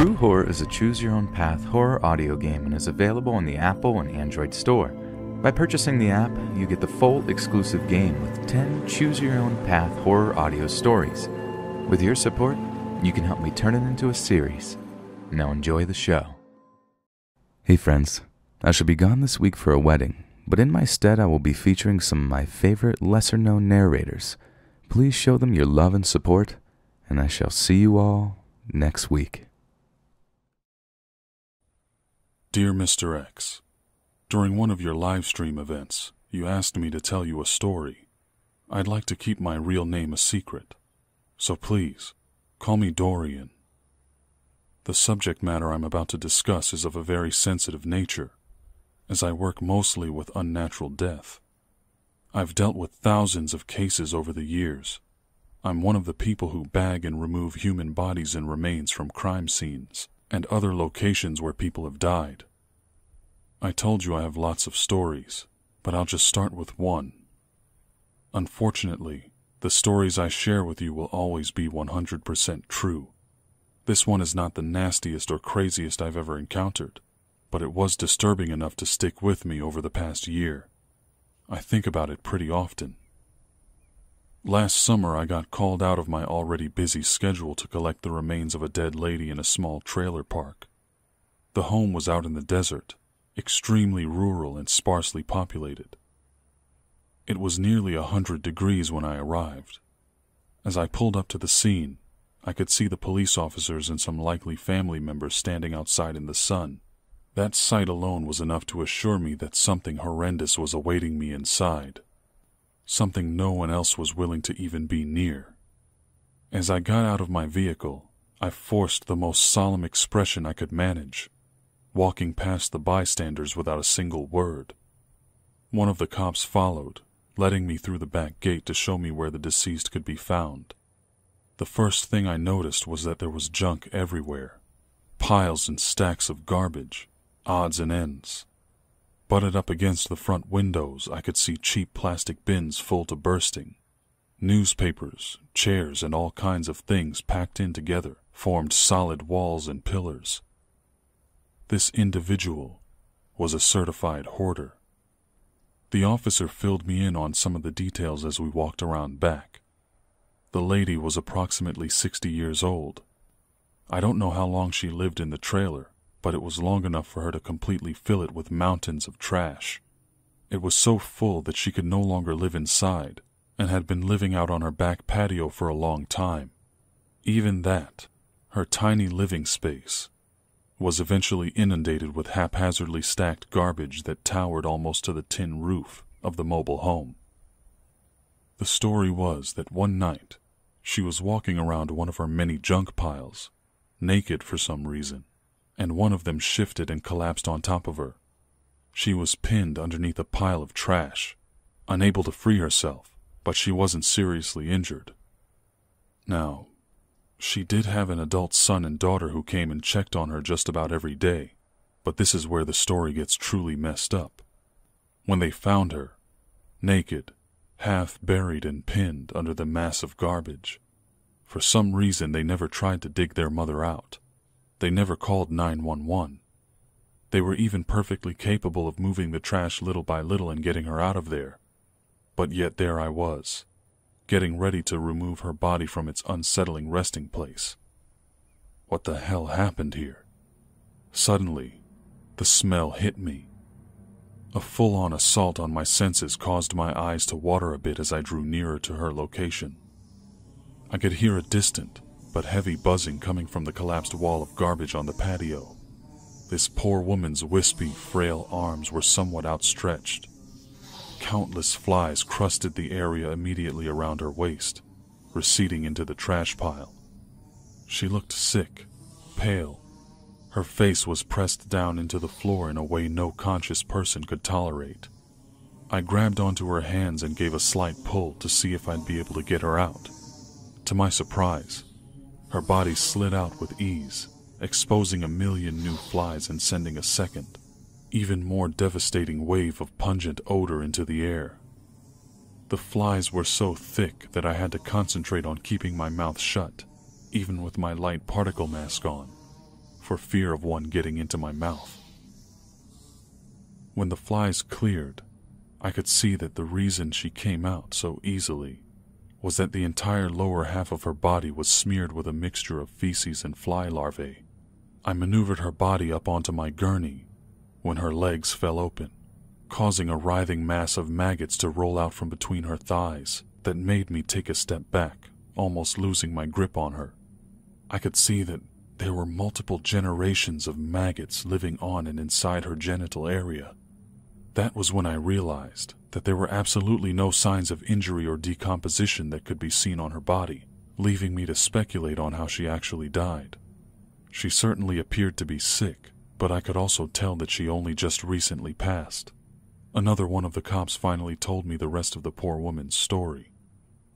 True Horror is a choose your own path horror audio game and is available on the Apple and Android store. By purchasing the app, you get the full exclusive game with 10 choose your own path horror audio stories. With your support, you can help me turn it into a series. Now enjoy the show. Hey friends, I shall be gone this week for a wedding, but in my stead I will be featuring some of my favorite lesser known narrators. Please show them your love and support, and I shall see you all next week. Dear Mr. X, During one of your live stream events, you asked me to tell you a story. I'd like to keep my real name a secret, so please, call me Dorian. The subject matter I'm about to discuss is of a very sensitive nature, as I work mostly with unnatural death. I've dealt with thousands of cases over the years. I'm one of the people who bag and remove human bodies and remains from crime scenes and other locations where people have died. I told you I have lots of stories, but I'll just start with one. Unfortunately, the stories I share with you will always be 100% true. This one is not the nastiest or craziest I've ever encountered, but it was disturbing enough to stick with me over the past year. I think about it pretty often. Last summer, I got called out of my already busy schedule to collect the remains of a dead lady in a small trailer park. The home was out in the desert, extremely rural and sparsely populated. It was nearly a hundred degrees when I arrived. As I pulled up to the scene, I could see the police officers and some likely family members standing outside in the sun. That sight alone was enough to assure me that something horrendous was awaiting me inside something no one else was willing to even be near. As I got out of my vehicle, I forced the most solemn expression I could manage, walking past the bystanders without a single word. One of the cops followed, letting me through the back gate to show me where the deceased could be found. The first thing I noticed was that there was junk everywhere piles and stacks of garbage, odds and ends. Butted up against the front windows, I could see cheap plastic bins full to bursting. Newspapers, chairs, and all kinds of things packed in together formed solid walls and pillars. This individual was a certified hoarder. The officer filled me in on some of the details as we walked around back. The lady was approximately 60 years old. I don't know how long she lived in the trailer, but it was long enough for her to completely fill it with mountains of trash. It was so full that she could no longer live inside and had been living out on her back patio for a long time. Even that, her tiny living space, was eventually inundated with haphazardly stacked garbage that towered almost to the tin roof of the mobile home. The story was that one night she was walking around one of her many junk piles, naked for some reason and one of them shifted and collapsed on top of her. She was pinned underneath a pile of trash, unable to free herself, but she wasn't seriously injured. Now, she did have an adult son and daughter who came and checked on her just about every day, but this is where the story gets truly messed up. When they found her, naked, half buried and pinned under the mass of garbage, for some reason they never tried to dig their mother out. They never called 911. They were even perfectly capable of moving the trash little by little and getting her out of there. But yet there I was, getting ready to remove her body from its unsettling resting place. What the hell happened here? Suddenly, the smell hit me. A full on assault on my senses caused my eyes to water a bit as I drew nearer to her location. I could hear a distant, but heavy buzzing coming from the collapsed wall of garbage on the patio. This poor woman's wispy, frail arms were somewhat outstretched. Countless flies crusted the area immediately around her waist, receding into the trash pile. She looked sick, pale. Her face was pressed down into the floor in a way no conscious person could tolerate. I grabbed onto her hands and gave a slight pull to see if I'd be able to get her out. To my surprise, her body slid out with ease, exposing a million new flies and sending a second, even more devastating wave of pungent odor into the air. The flies were so thick that I had to concentrate on keeping my mouth shut, even with my light particle mask on. for fear of one getting into my mouth. When the flies cleared, I could see that the reason she came out so easily was that the entire lower half of her body was smeared with a mixture of feces and fly larvae. I maneuvered her body up onto my gurney when her legs fell open, causing a writhing mass of maggots to roll out from between her thighs that made me take a step back, almost losing my grip on her. I could see that there were multiple generations of maggots living on and inside her genital area. That was when I realized that there were absolutely no signs of injury or decomposition that could be seen on her body, leaving me to speculate on how she actually died. She certainly appeared to be sick, but I could also tell that she only just recently passed. Another one of the cops finally told me the rest of the poor woman's story.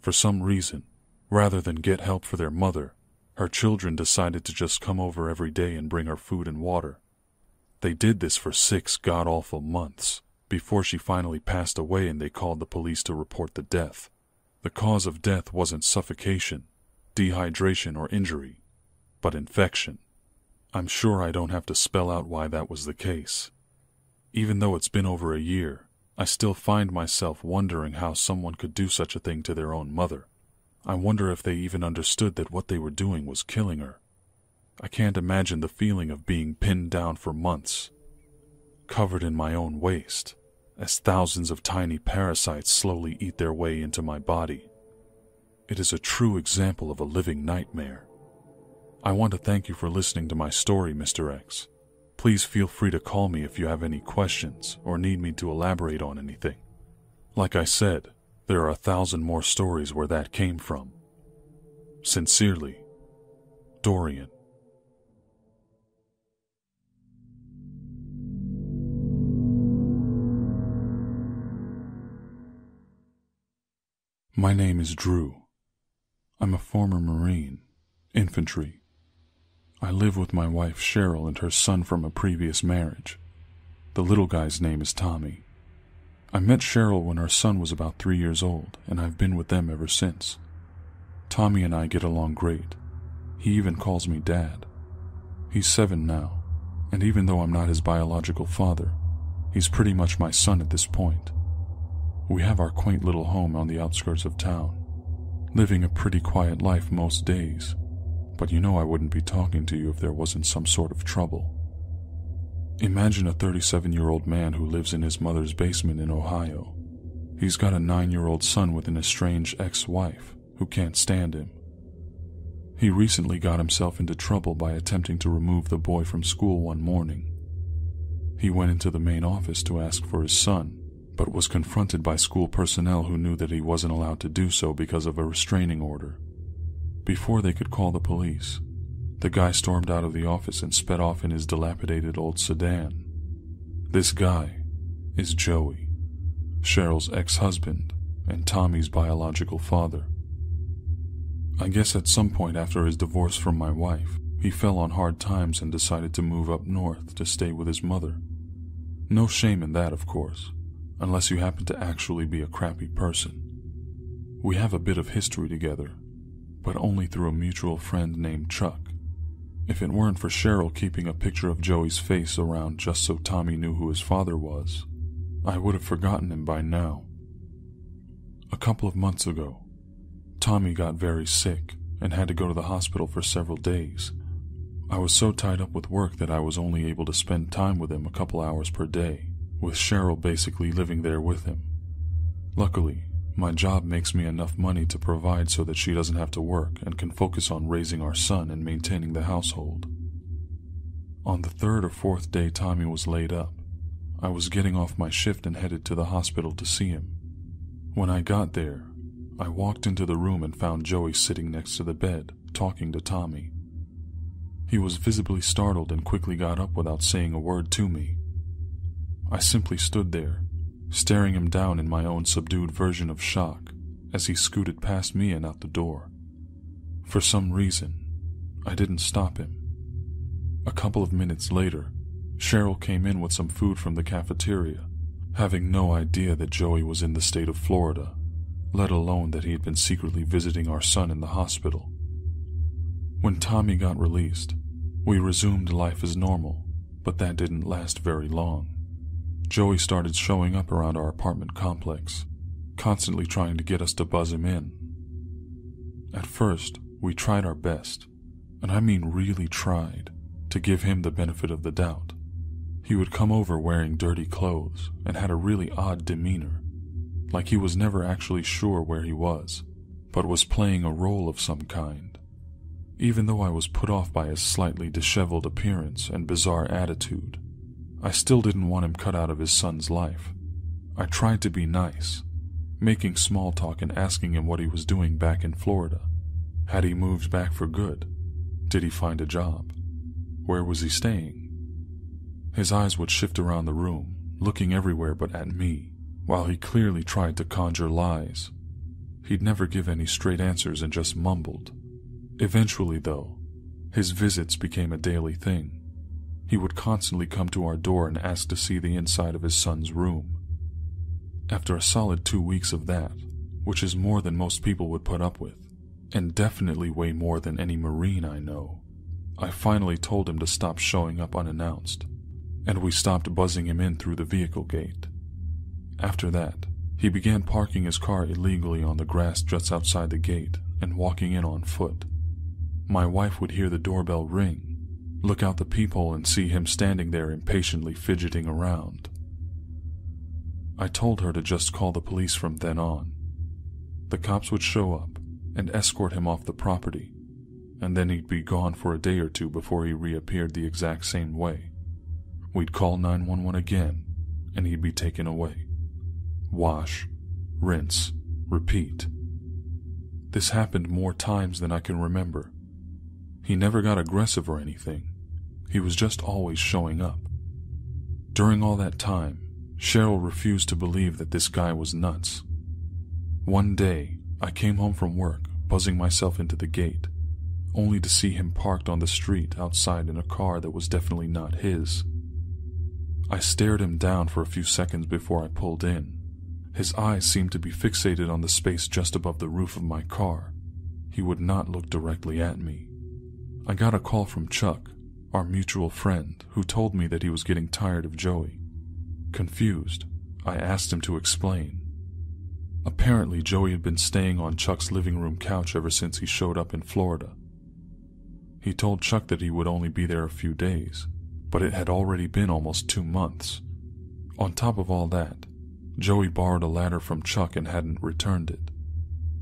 For some reason, rather than get help for their mother, her children decided to just come over every day and bring her food and water. They did this for six god awful months before she finally passed away and they called the police to report the death. The cause of death wasn't suffocation, dehydration, or injury, but infection. I'm sure I don't have to spell out why that was the case. Even though it's been over a year, I still find myself wondering how someone could do such a thing to their own mother. I wonder if they even understood that what they were doing was killing her. I can't imagine the feeling of being pinned down for months, covered in my own waste as thousands of tiny parasites slowly eat their way into my body. It is a true example of a living nightmare. I want to thank you for listening to my story, Mr. X. Please feel free to call me if you have any questions or need me to elaborate on anything. Like I said, there are a thousand more stories where that came from. Sincerely, Dorian. My name is Drew. I'm a former Marine, infantry. I live with my wife Cheryl and her son from a previous marriage. The little guy's name is Tommy. I met Cheryl when our son was about three years old, and I've been with them ever since. Tommy and I get along great. He even calls me Dad. He's seven now, and even though I'm not his biological father, he's pretty much my son at this point. We have our quaint little home on the outskirts of town, living a pretty quiet life most days, but you know I wouldn't be talking to you if there wasn't some sort of trouble. Imagine a 37 year old man who lives in his mother's basement in Ohio. He's got a 9 year old son with an estranged ex wife who can't stand him. He recently got himself into trouble by attempting to remove the boy from school one morning. He went into the main office to ask for his son, but was confronted by school personnel who knew that he wasn't allowed to do so because of a restraining order. Before they could call the police, the guy stormed out of the office and sped off in his dilapidated old sedan. This guy is Joey, Cheryl's ex husband and Tommy's biological father. I guess at some point after his divorce from my wife, he fell on hard times and decided to move up north to stay with his mother. No shame in that, of course unless you happen to actually be a crappy person. We have a bit of history together, but only through a mutual friend named Chuck. If it weren't for Cheryl keeping a picture of Joey's face around just so Tommy knew who his father was, I would have forgotten him by now. A couple of months ago, Tommy got very sick and had to go to the hospital for several days. I was so tied up with work that I was only able to spend time with him a couple hours per day with Cheryl basically living there with him. Luckily, my job makes me enough money to provide so that she doesn't have to work and can focus on raising our son and maintaining the household. On the third or fourth day Tommy was laid up, I was getting off my shift and headed to the hospital to see him. When I got there, I walked into the room and found Joey sitting next to the bed, talking to Tommy. He was visibly startled and quickly got up without saying a word to me. I simply stood there, staring him down in my own subdued version of shock as he scooted past me and out the door. For some reason, I didn't stop him. A couple of minutes later, Cheryl came in with some food from the cafeteria, having no idea that Joey was in the state of Florida, let alone that he had been secretly visiting our son in the hospital. When Tommy got released, We resumed life as normal, but that didn't last very long. Joey started showing up around our apartment complex, constantly trying to get us to buzz him in. At first, we tried our best, and I mean really tried, to give him the benefit of the doubt. He would come over wearing dirty clothes and had a really odd demeanor, like he was never actually sure where he was, but was playing a role of some kind. Even though I was put off by his slightly disheveled appearance and bizarre attitude, I still didn't want him cut out of his son's life. I tried to be nice, making small talk and asking him what he was doing back in Florida. Had he moved back for good? Did he find a job? Where was he staying? His eyes would shift around the room, looking everywhere but at me, while he clearly tried to conjure lies. He'd never give any straight answers and just mumbled. Eventually, though, his visits became a daily thing. He would constantly come to our door and ask to see the inside of his son's room. After a solid two weeks of that, which is more than most people would put up with, and definitely way more than any Marine I know, I finally told him to stop showing up unannounced, and we stopped buzzing him in through the vehicle gate. After that, he began parking his car illegally on the grass just outside the gate and walking in on foot. My wife would hear the doorbell ring, look out the peephole and see him standing there impatiently fidgeting around. I told her to just call the police from then on. The cops would show up and escort him off the property, and then he'd be gone for a day or two before he reappeared the exact same way. We'd call 911 again, and he'd be taken away. Wash, rinse, repeat. This happened more times than I can remember. He never got aggressive or anything. He was just always showing up. During all that time, Cheryl refused to believe that this guy was nuts. One day, I came home from work, buzzing myself into the gate, only to see him parked on the street outside in a car that was definitely not his. I stared him down for a few seconds before I pulled in. His eyes seemed to be fixated on the space just above the roof of my car. He would not look directly at me. I got a call from Chuck, our mutual friend, who told me that he was getting tired of Joey. Confused, I asked him to explain. Apparently, Joey had been staying on Chuck's living room couch ever since he showed up in Florida. He told Chuck that he would only be there a few days, but it had already been almost two months. On top of all that, Joey borrowed a ladder from Chuck and hadn't returned it.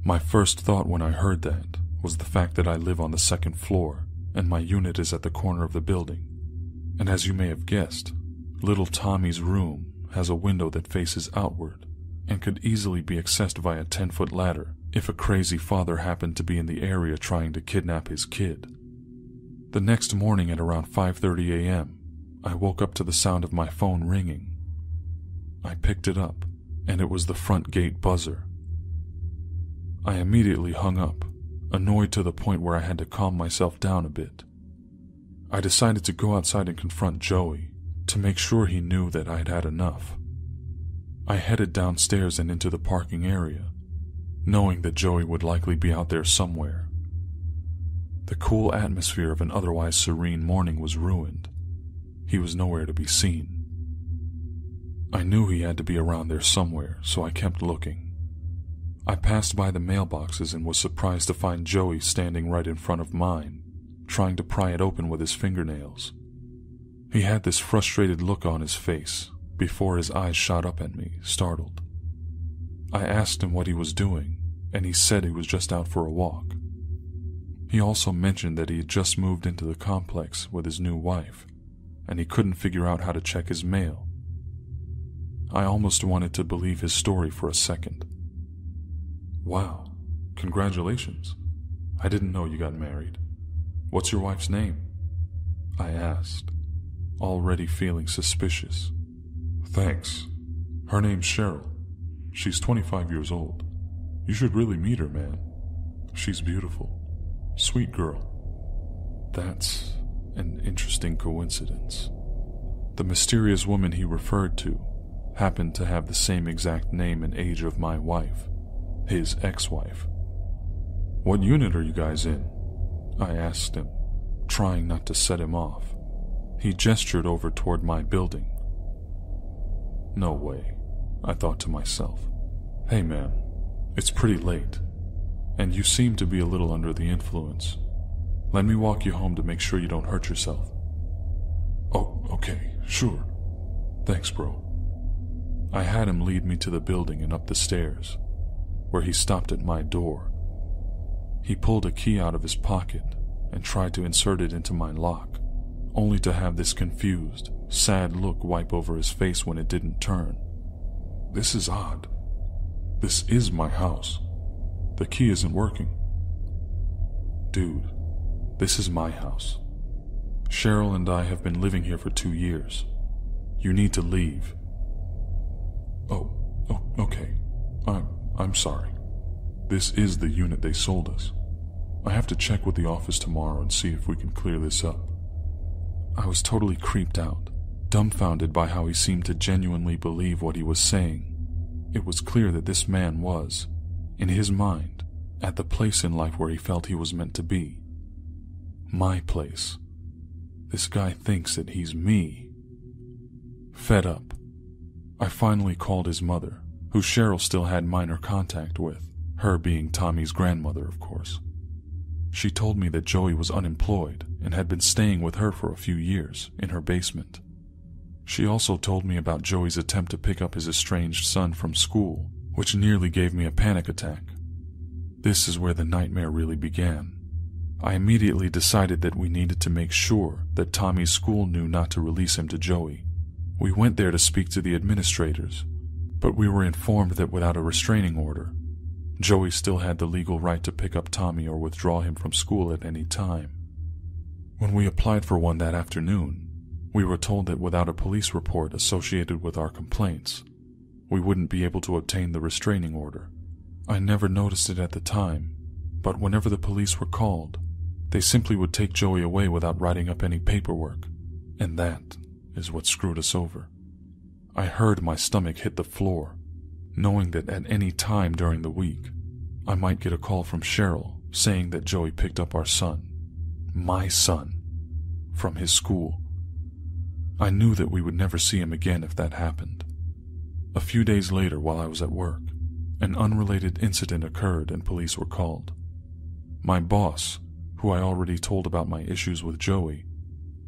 My first thought when I heard that was the fact that I live on the second floor and my unit is at the corner of the building. And as you may have guessed, little Tommy's room has a window that faces outward and could easily be accessed via a 10 foot ladder if a crazy father happened to be in the area trying to kidnap his kid. The next morning at around 5:30 a.m., I woke up to the sound of my phone ringing. I picked it up, and it was the front gate buzzer. I immediately hung up annoyed to the point where I had to calm myself down a bit. I decided to go outside and confront Joey to make sure he knew that I'd had enough. I headed downstairs and into the parking area, knowing that Joey would likely be out there somewhere. The cool atmosphere of an otherwise serene morning was ruined. He was nowhere to be seen. I knew he had to be around there somewhere, so I kept looking. I passed by the mailboxes and was surprised to find Joey standing right in front of mine, trying to pry it open with his fingernails. He had this frustrated look on his face before his eyes shot up at me, startled. I asked him what he was doing, and he said he was just out for a walk. He also mentioned that he had just moved into the complex with his new wife, and he couldn't figure out how to check his mail. I almost wanted to believe his story for a second. Wow, congratulations. I didn't know you got married. What's your wife's name? I asked, already feeling suspicious. Thanks. Her name's Cheryl. She's 25 years old. You should really meet her, man. She's beautiful. Sweet girl. That's an interesting coincidence. The mysterious woman he referred to happened to have the same exact name and age of my wife his ex wife. What unit are you guys in? I asked him, trying not to set him off. He gestured over toward my building. No way, I thought to myself. Hey man, it's pretty late, and you seem to be a little under the influence. Let me walk you home to make sure you don't hurt yourself. Oh, okay, sure. Thanks, bro. I had him lead me to the building and up the stairs, where he stopped at my door. He pulled a key out of his pocket and tried to insert it into my lock, only to have this confused, sad look wipe over his face when it didn't turn. This is odd. This is my house. The key isn't working. Dude, this is my house. Cheryl and I have been living here for two years. You need to leave. Oh, oh, okay. I'm, I'm sorry. This is the unit they sold us. I have to check with the office tomorrow and see if we can clear this up. I was totally creeped out, dumbfounded by how he seemed to genuinely believe what he was saying. It was clear that this man was, in his mind, at the place in life where he felt he was meant to be. My place. This guy thinks that he's me. Fed up, I finally called his mother, who Cheryl still had minor contact with, her being Tommy's grandmother, of course. She told me that Joey was unemployed and had been staying with her for a few years in her basement. She also told me about Joey's attempt to pick up his estranged son from school, which nearly gave me a panic attack. This is where the nightmare really began. I immediately decided that we needed to make sure that Tommy's school knew not to release him to Joey. We went there to speak to the administrators, but we were informed that without a restraining order, Joey still had the legal right to pick up Tommy or withdraw him from school at any time. When we applied for one that afternoon, we were told that without a police report associated with our complaints, we wouldn't be able to obtain the restraining order. I never noticed it at the time, but whenever the police were called, they simply would take Joey away without writing up any paperwork, and that is what screwed us over. I heard my stomach hit the floor, knowing that at any time during the week, I might get a call from Cheryl saying that Joey picked up our son, my son, from his school. I knew that we would never see him again if that happened. A few days later, while I was at work, an unrelated incident occurred and police were called. My boss, who I already told about my issues with Joey,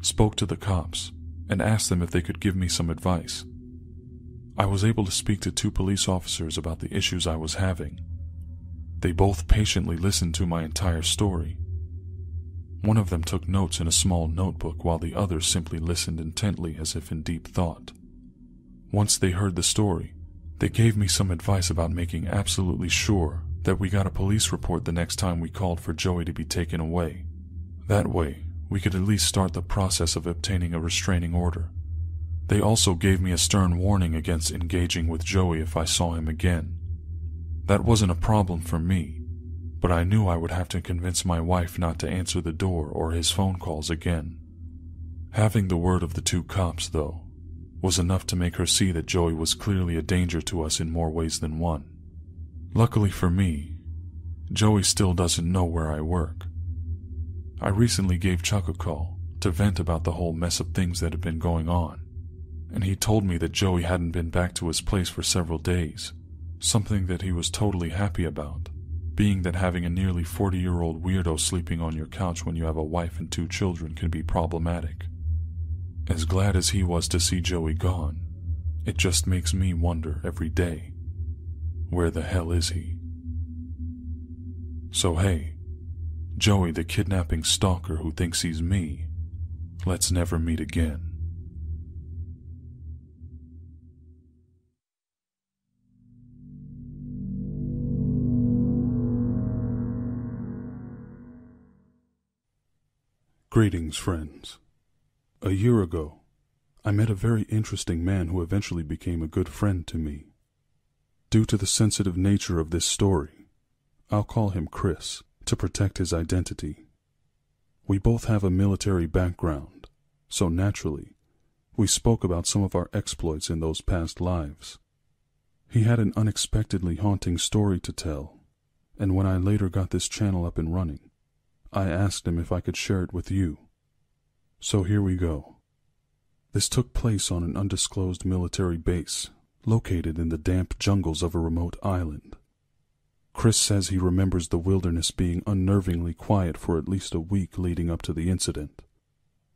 spoke to the cops and asked them if they could give me some advice. I was able to speak to two police officers about the issues I was having. They both patiently listened to my entire story. One of them took notes in a small notebook while the other simply listened intently as if in deep thought. Once they heard the story, they gave me some advice about making absolutely sure that we got a police report the next time we called for Joey to be taken away. That way, we could at least start the process of obtaining a restraining order. They also gave me a stern warning against engaging with Joey if I saw him again. That wasn't a problem for me, but I knew I would have to convince my wife not to answer the door or his phone calls again. Having the word of the two cops, though, was enough to make her see that Joey was clearly a danger to us in more ways than one. Luckily for me, Joey still doesn't know where I work, I recently gave Chuck a call to vent about the whole mess of things that had been going on, and he told me that Joey hadn't been back to his place for several days, something that he was totally happy about, being that having a nearly 40 year old weirdo sleeping on your couch when you have a wife and two children can be problematic. As glad as he was to see Joey gone, it just makes me wonder every day where the hell is he? So, hey, Joey, the kidnapping stalker who thinks he's me. Let's never meet again. Greetings, friends. A year ago, I met a very interesting man who eventually became a good friend to me. Due to the sensitive nature of this story, I'll call him Chris to protect his identity. We both have a military background, so naturally, we spoke about some of our exploits in those past lives. He had an unexpectedly haunting story to tell, and when I later got this channel up and running, I asked him if I could share it with you So here we go. This took place on an undisclosed military base located in the damp jungles of a remote island. Chris says he remembers the wilderness being unnervingly quiet for at least a week leading up to the incident.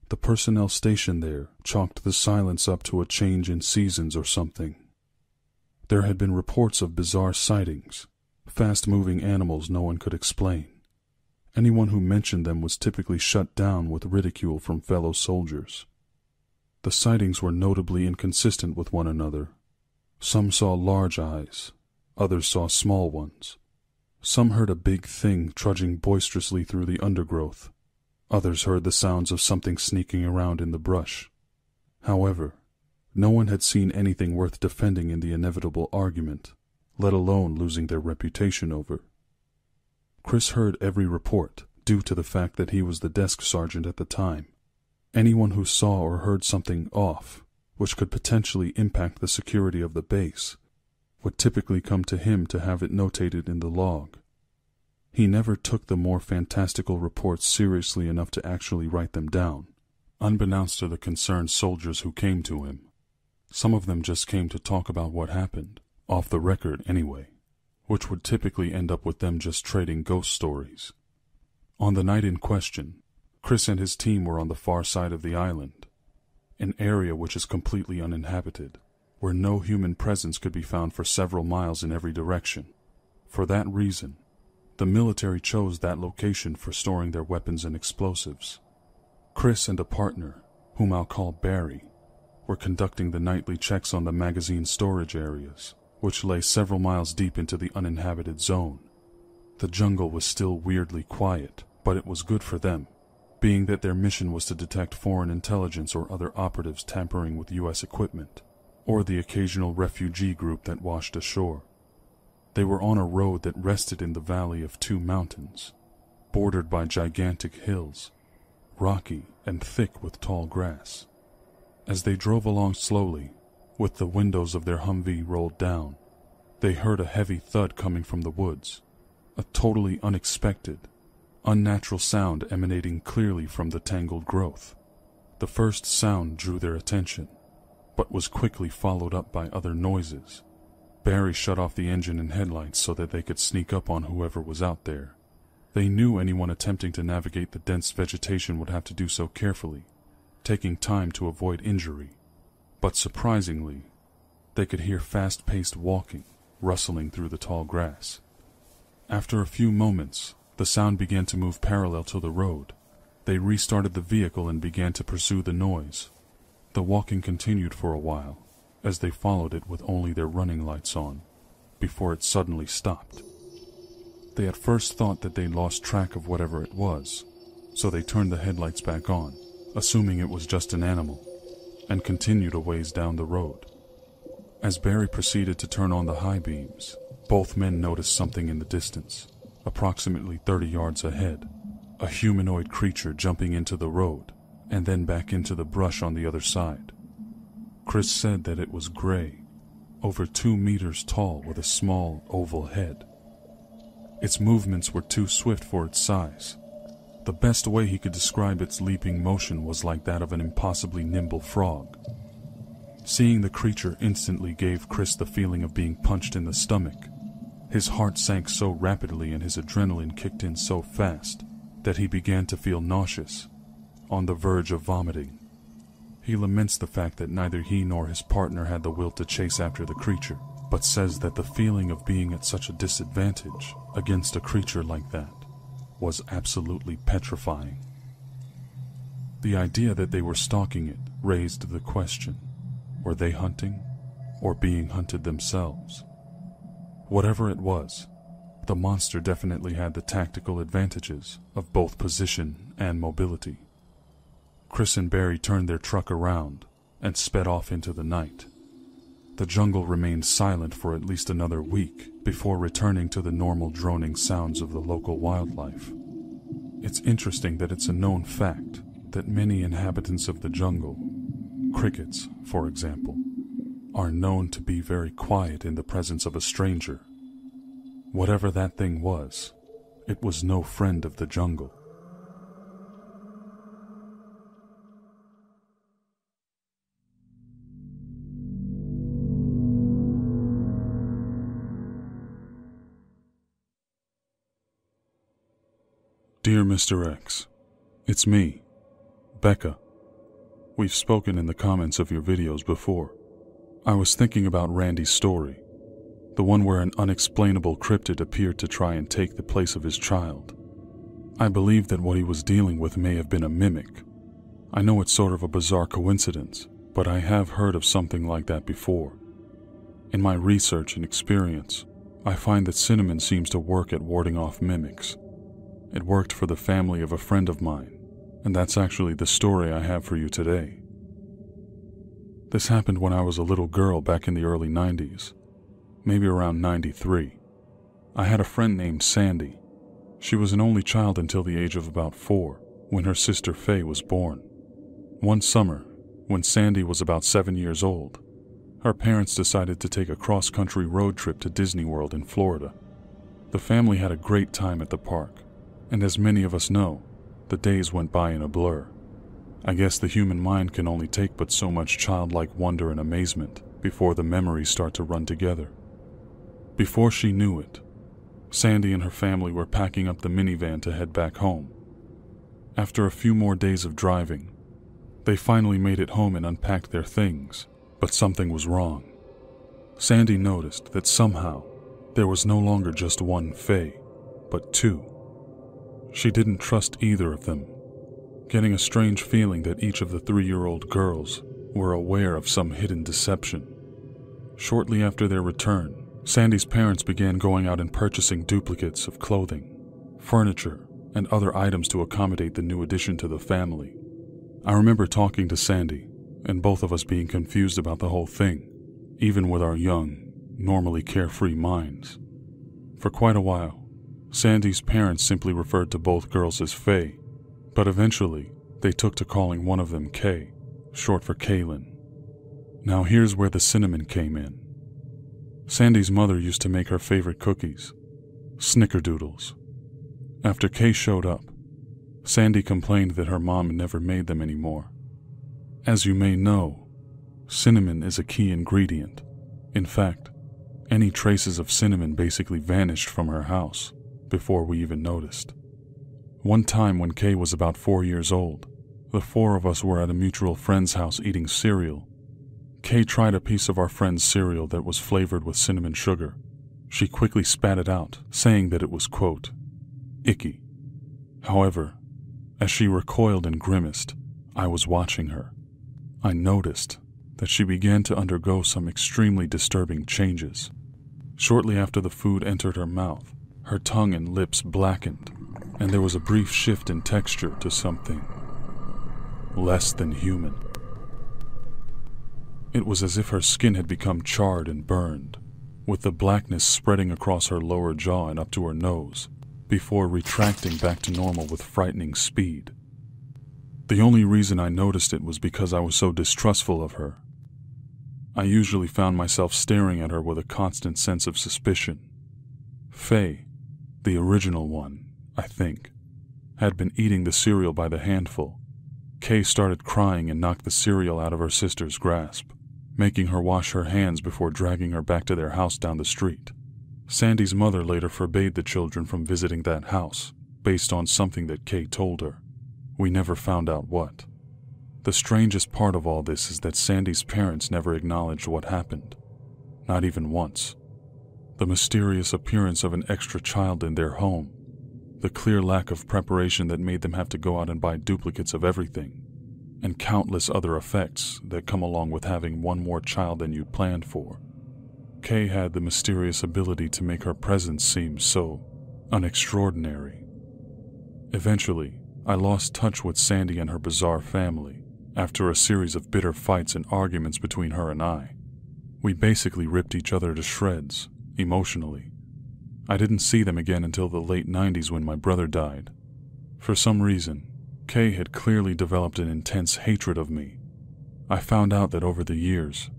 The personnel stationed there chalked the silence up to a change in seasons or something. There had been reports of bizarre sightings, fast moving animals no one could explain. Anyone who mentioned them was typically shut down with ridicule from fellow soldiers. The sightings were notably inconsistent with one another. Some saw large eyes, others saw small ones. Some heard a big thing trudging boisterously through the undergrowth. Others heard the sounds of something sneaking around in the brush. However, no one had seen anything worth defending in the inevitable argument, let alone losing their reputation over. Chris heard every report, due to the fact that he was the desk sergeant at the time. Anyone who saw or heard something off, which could potentially impact the security of the base, would typically come to him to have it notated in the log. He never took the more fantastical reports seriously enough to actually write them down, unbeknownst to the concerned soldiers who came to him. Some of them just came to talk about what happened, off the record anyway, which would typically end up with them just trading ghost stories. On the night in question, Chris and his team were on the far side of the island, an area which is completely uninhabited, where no human presence could be found for several miles in every direction. For that reason, the military chose that location for storing their weapons and explosives. Chris and a partner, whom I'll call Barry, were conducting the nightly checks on the magazine storage areas, which lay several miles deep into the uninhabited zone. The jungle was still weirdly quiet, but it was good for them, being that their mission was to detect foreign intelligence or other operatives tampering with U.S. equipment, or the occasional refugee group that washed ashore. They were on a road that rested in the valley of two mountains, bordered by gigantic hills, rocky and thick with tall grass. As they drove along slowly, with the windows of their Humvee rolled down, they heard a heavy thud coming from the woods, a totally unexpected, unnatural sound emanating clearly from the tangled growth. The first sound drew their attention, but was quickly followed up by other noises. Barry shut off the engine and headlights so that they could sneak up on whoever was out there. They knew anyone attempting to navigate the dense vegetation would have to do so carefully, taking time to avoid injury. But surprisingly, they could hear fast-paced walking, rustling through the tall grass. After a few moments, the sound began to move parallel to the road. They restarted the vehicle and began to pursue the noise. The walking continued for a while, as they followed it with only their running lights on, before it suddenly stopped. They at first thought that they lost track of whatever it was, so they turned the headlights back on assuming it was just an animal, and continued a ways down the road. As Barry proceeded to turn on the high beams, both men noticed something in the distance, approximately 30 yards ahead. A humanoid creature jumping into the road, and then back into the brush on the other side. Chris said that it was gray, over two meters tall with a small oval head. Its movements were too swift for its size, the best way he could describe its leaping motion was like that of an impossibly nimble frog. Seeing the creature instantly gave Chris the feeling of being punched in the stomach. His heart sank so rapidly and his adrenaline kicked in so fast that he began to feel nauseous, on the verge of vomiting. He laments the fact that neither he nor his partner had the will to chase after the creature, but says that the feeling of being at such a disadvantage against a creature like that was absolutely petrifying. The idea that they were stalking it raised the question were they hunting or being hunted themselves? Whatever it was, the monster definitely had the tactical advantages of both position and mobility. Chris and Barry turned their truck around and sped off into the night. The jungle remained silent for at least another week before returning to the normal droning sounds of the local wildlife. It's interesting that it's a known fact that many inhabitants of the jungle, crickets, for example, are known to be very quiet in the presence of a stranger. Whatever that thing was, it was no friend of the jungle. Dear Mr. X, it's me, Becca. We've spoken in the comments of your videos before. I was thinking about Randy's story, the one where an unexplainable cryptid appeared to try and take the place of his child. I believe that what he was dealing with may have been a mimic. I know it's sort of a bizarre coincidence, but I have heard of something like that before. In my research and experience, I find that cinnamon seems to work at warding off mimics. It worked for the family of a friend of mine, and that's actually the story I have for you today. This happened when I was a little girl back in the early 90s, maybe around 93. I had a friend named Sandy. She was an only child until the age of about four when her sister Faye was born. One summer, when Sandy was about seven years old, her parents decided to take a cross country road trip to Disney World in Florida. The family had a great time at the park, and as many of us know, the days went by in a blur. I guess the human mind can only take but so much childlike wonder and amazement before the memories start to run together. Before she knew it, Sandy and her family were packing up the minivan to head back home. After a few more days of driving, they finally made it home and unpacked their things, but something was wrong. Sandy noticed that somehow there was no longer just one Faye, but two. She didn't trust either of them, getting a strange feeling that each of the three year old girls were aware of some hidden deception. Shortly after their return, Sandy's parents began going out and purchasing duplicates of clothing, furniture, and other items to accommodate the new addition to the family. I remember talking to Sandy, and both of us being confused about the whole thing, even with our young, normally carefree minds. For quite a while, Sandy's parents simply referred to both girls as Faye, but eventually they took to calling one of them Kay, short for Kaylin. Now here's where the cinnamon came in. Sandy's mother used to make her favorite cookies, snickerdoodles. After Kay showed up, Sandy complained that her mom never made them anymore. As you may know, cinnamon is a key ingredient. In fact, any traces of cinnamon basically vanished from her house before we even noticed. One time when Kay was about four years old, the four of us were at a mutual friend's house eating cereal. Kay tried a piece of our friend's cereal that was flavored with cinnamon sugar. She quickly spat it out, saying that it was, quote, icky. However, as she recoiled and grimaced, I was watching her. I noticed that she began to undergo some extremely disturbing changes. Shortly after the food entered her mouth, her tongue and lips blackened, and there was a brief shift in texture to something less than human. It was as if her skin had become charred and burned, with the blackness spreading across her lower jaw and up to her nose, before retracting back to normal with frightening speed. The only reason I noticed it was because I was so distrustful of her. I usually found myself staring at her with a constant sense of suspicion. Faye, the original one, I think, had been eating the cereal by the handful. Kay started crying and knocked the cereal out of her sister's grasp, making her wash her hands before dragging her back to their house down the street. Sandy's mother later forbade the children from visiting that house, based on something that Kay told her. We never found out what. The strangest part of all this is that Sandy's parents never acknowledged what happened. Not even once the mysterious appearance of an extra child in their home, the clear lack of preparation that made them have to go out and buy duplicates of everything, and countless other effects that come along with having one more child than you'd planned for. Kay had the mysterious ability to make her presence seem so unextraordinary. Eventually, I lost touch with Sandy and her bizarre family after a series of bitter fights and arguments between her and I. We basically ripped each other to shreds emotionally. I didn't see them again until the late 90s when my brother died. For some reason, Kay had clearly developed an intense hatred of me. I found out that over the years,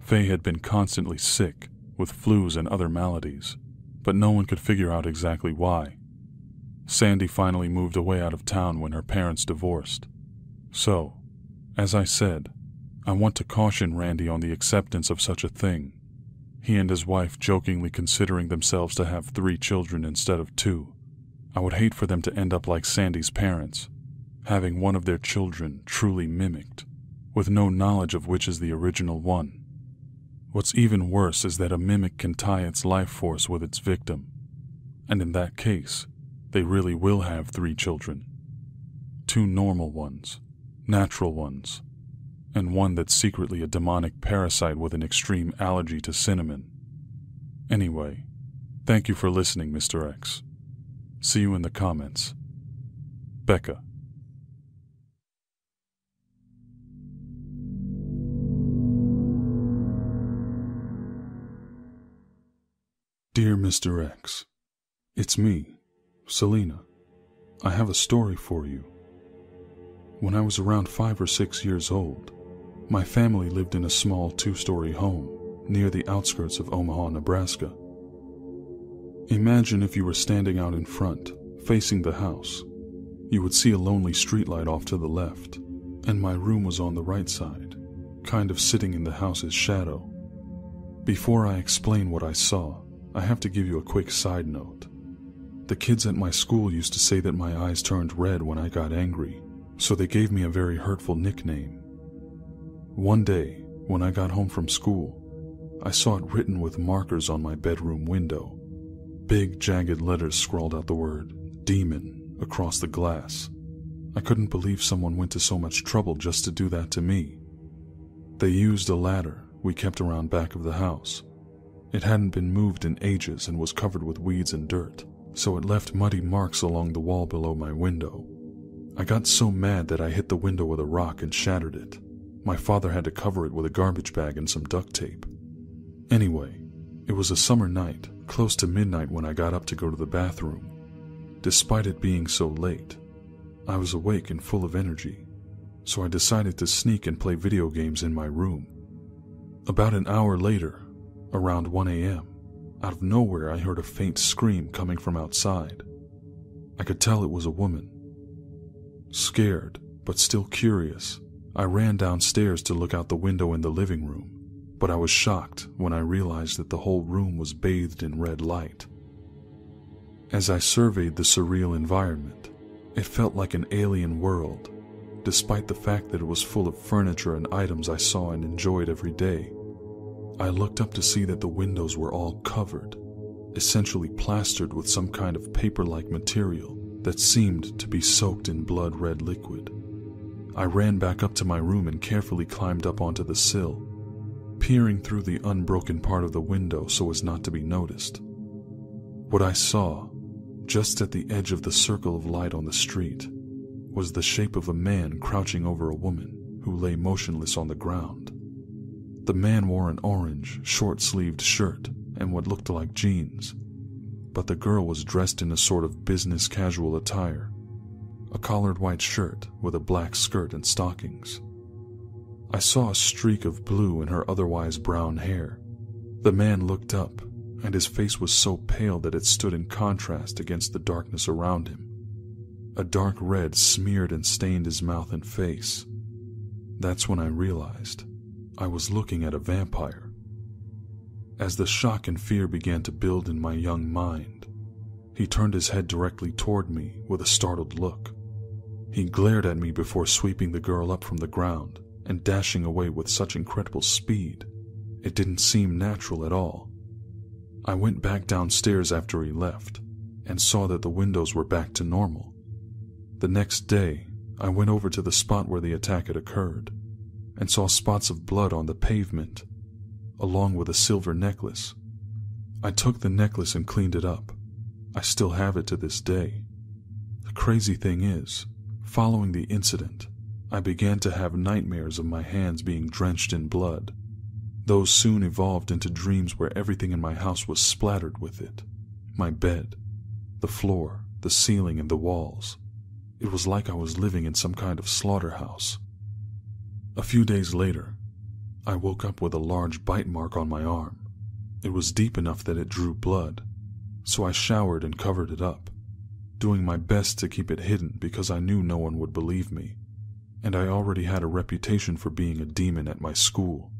Faye had been constantly sick with flus and other maladies, but no one could figure out exactly why. Sandy finally moved away out of town when her parents divorced. So, as I said, I want to caution Randy on the acceptance of such a thing he and his wife jokingly considering themselves to have three children instead of two. I would hate for them to end up like Sandy's parents, having one of their children truly mimicked, with no knowledge of which is the original one. What's even worse is that a mimic can tie its life force with its victim, and in that case, they really will have three children. Two normal ones, natural ones, and one that's secretly a demonic parasite with an extreme allergy to cinnamon. Anyway, thank you for listening, Mr. X. See you in the comments. Becca. Dear Mr. X, It's me, Selena. I have a story for you. When I was around five or six years old, my family lived in a small two story home near the outskirts of Omaha, Nebraska. Imagine if you were standing out in front, facing the house. You would see a lonely streetlight off to the left, and my room was on the right side, kind of sitting in the house's shadow. Before I explain what I saw, I have to give you a quick side note. The kids at my school used to say that my eyes turned red when I got angry, so they gave me a very hurtful nickname. One day, when I got home from school, I saw it written with markers on my bedroom window. Big, jagged letters scrawled out the word demon across the glass. I couldn't believe someone went to so much trouble just to do that to me. They used a ladder we kept around back of the house. It hadn't been moved in ages and was covered with weeds and dirt, so it left muddy marks along the wall below my window. I got so mad that I hit the window with a rock and shattered it. My father had to cover it with a garbage bag and some duct tape. Anyway, it was a summer night, close to midnight when I got up to go to the bathroom. Despite it being so late, I was awake and full of energy, so I decided to sneak and play video games in my room. About an hour later, around 1 a.m., out of nowhere I heard a faint scream coming from outside. I could tell it was a woman. Scared, but still curious, I ran downstairs to look out the window in the living room, but I was shocked when I realized that the whole room was bathed in red light. As I surveyed the surreal environment, it felt like an alien world, despite the fact that it was full of furniture and items I saw and enjoyed every day. I looked up to see that the windows were all covered, essentially plastered with some kind of paper like material that seemed to be soaked in blood red liquid. I ran back up to my room and carefully climbed up onto the sill, peering through the unbroken part of the window so as not to be noticed. What I saw, just at the edge of the circle of light on the street, was the shape of a man crouching over a woman who lay motionless on the ground. The man wore an orange, short sleeved shirt and what looked like jeans, but the girl was dressed in a sort of business casual attire a collared white shirt with a black skirt and stockings. I saw a streak of blue in her otherwise brown hair. The man looked up, and his face was so pale that it stood in contrast against the darkness around him. A dark red smeared and stained his mouth and face. That's when I realized I was looking at a vampire. As the shock and fear began to build in my young mind, he turned his head directly toward me with a startled look. He glared at me before sweeping the girl up from the ground and dashing away with such incredible speed. It didn't seem natural at all. I went back downstairs after he left and saw that the windows were back to normal. The next day, I went over to the spot where the attack had occurred and saw spots of blood on the pavement, along with a silver necklace. I took the necklace and cleaned it up. I still have it to this day. The crazy thing is, Following the incident, I began to have nightmares of my hands being drenched in blood. Those soon evolved into dreams where everything in my house was splattered with it my bed, the floor, the ceiling, and the walls. It was like I was living in some kind of slaughterhouse. A few days later, I woke up with a large bite mark on my arm. It was deep enough that it drew blood, so I showered and covered it up doing my best to keep it hidden because I knew no one would believe me, and I already had a reputation for being a demon at my school.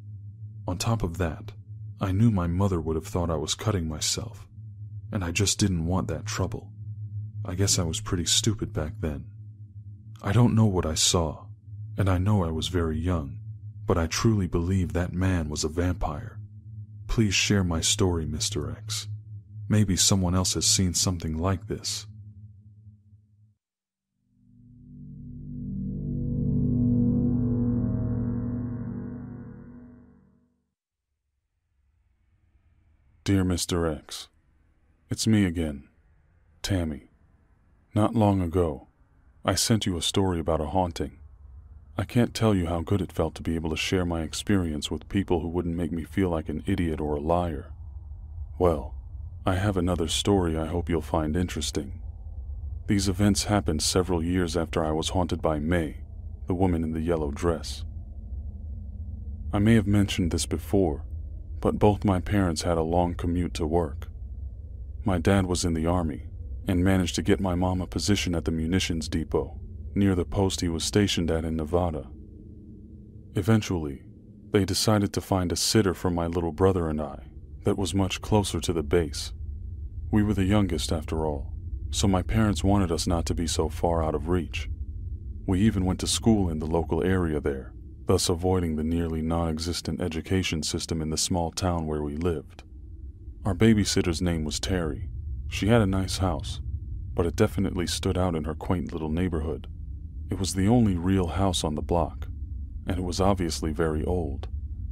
On top of that, I knew my mother would have thought I was cutting myself, and I just didn't want that trouble. I guess I was pretty stupid back then. I don't know what I saw, and I know I was very young, but I truly believe that man was a vampire. Please share my story, Mr. X. Maybe someone else has seen something like this. Dear Mr. X, It's me again, Tammy. Not long ago, I sent you a story about a haunting. I can't tell you how good it felt to be able to share my experience with people who wouldn't make me feel like an idiot or a liar. Well, I have another story I hope you'll find interesting. These events happened several years after I was haunted by May, the woman in the yellow dress. I may have mentioned this before, but both my parents had a long commute to work. My dad was in the Army and managed to get my mom a position at the munitions depot near the post he was stationed at in Nevada. Eventually, they decided to find a sitter for my little brother and I that was much closer to the base. We were the youngest, after all, so my parents wanted us not to be so far out of reach. We even went to school in the local area there thus avoiding the nearly non existent education system in the small town where we lived. Our babysitter's name was Terry. She had a nice house, but it definitely stood out in her quaint little neighborhood. It was the only real house on the block, and it was obviously very old,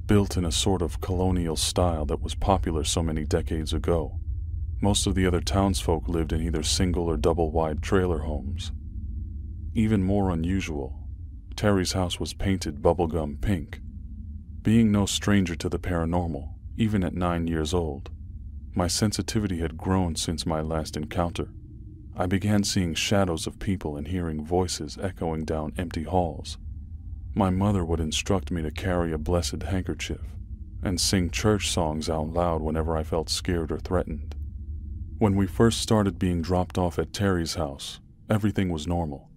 built in a sort of colonial style that was popular so many decades ago. Most of the other townsfolk lived in either single or double wide trailer homes. Even more unusual, Terry's house was painted bubblegum pink. Being no stranger to the paranormal, even at nine years old, my sensitivity had grown since my last encounter. I began seeing shadows of people and hearing voices echoing down empty halls. My mother would instruct me to carry a blessed handkerchief and sing church songs out loud whenever I felt scared or threatened. When we first started being dropped off at Terry's house, everything was normal.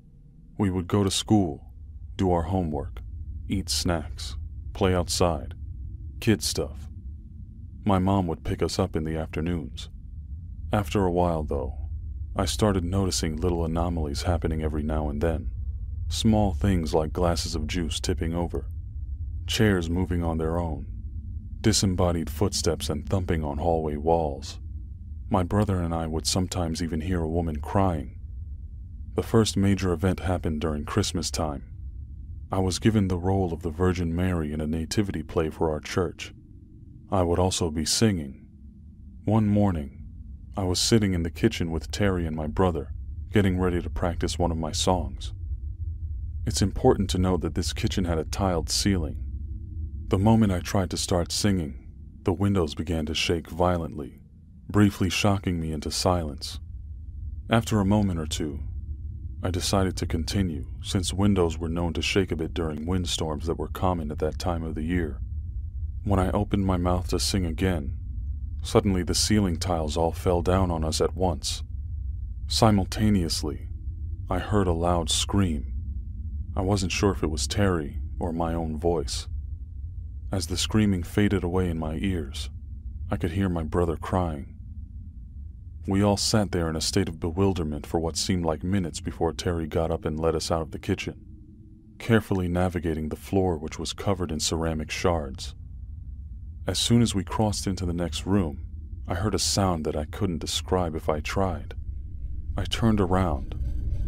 We would go to school, do our homework, eat snacks, play outside, kid stuff. My mom would pick us up in the afternoons. After a while, though, I started noticing little anomalies happening every now and then. Small things like glasses of juice tipping over, chairs moving on their own, disembodied footsteps and thumping on hallway walls. My brother and I would sometimes even hear a woman crying. The first major event happened during Christmas time I was given the role of the Virgin Mary in a nativity play for our church. I would also be singing. One morning, I was sitting in the kitchen with Terry and my brother, getting ready to practice one of my songs. It's important to note that this kitchen had a tiled ceiling. The moment I tried to start singing, the windows began to shake violently, briefly shocking me into silence. After a moment or two, I decided to continue, since windows were known to shake a bit during windstorms that were common at that time of the year. When I opened my mouth to sing again, suddenly the ceiling tiles all fell down on us at once. Simultaneously, I heard a loud scream. I wasn't sure if it was Terry or my own voice. As the screaming faded away in my ears, I could hear my brother crying. We all sat there in a state of bewilderment for what seemed like minutes before Terry got up and led us out of the kitchen, carefully navigating the floor which was covered in ceramic shards. As soon as we crossed into the next room, I heard a sound that I couldn't describe if I tried. I turned around